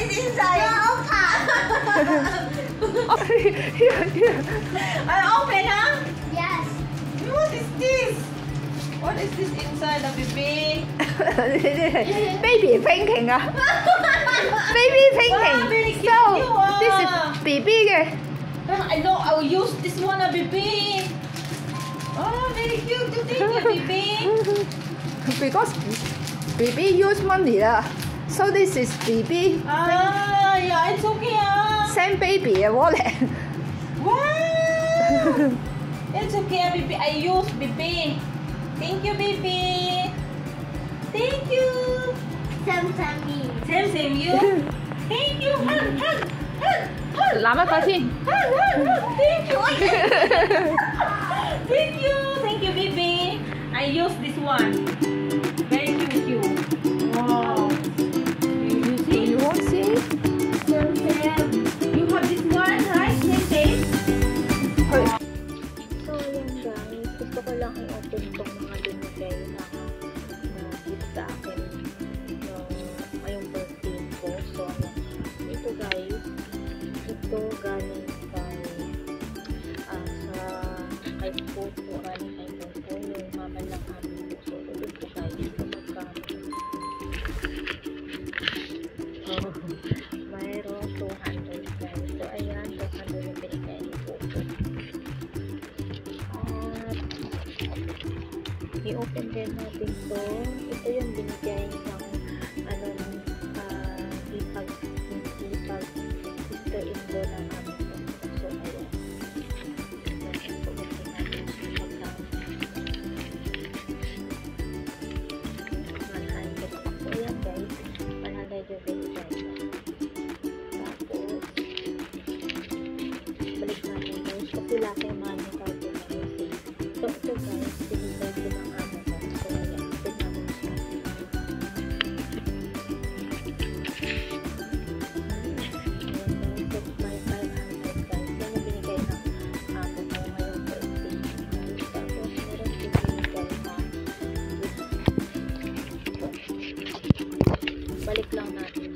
It's inside. No, open. oh, here, here. Open, huh? Yes. What is this? What is this inside the baby? baby thinking, ah. baby thinking. Wow, baby so cute. this is baby. I know. I will use this one, a baby. Oh, very cute. Thank you, baby. because baby use money, lah. So this is BB. Ah, yeah, it's okay. Ah. Same baby, a wallet. Wow! it's okay, BB. I use BB. Thank you, BB. Thank you. Same, same. Same, same you. Thank you. Lama Thank you. thank you. Thank you, BB. I use this one. Kay Popo, galing kay Popo, yung mama ng amin ko. So, ito po guys, ito magkano. Oh, mayroon 200 guys. So, ayan, 200 yung binigay ni Popo. At i-open din natin to. Ito yung binigay ng ano uh, ipag ipag sister-in-law aking mga nagkagawin So, ito guys, pinigay ko ng Amazon. So, ayan, pinagawin siya. 500 guys. Binigay ng Amazon ngayong birthday. Tapos, meron na balik lang natin.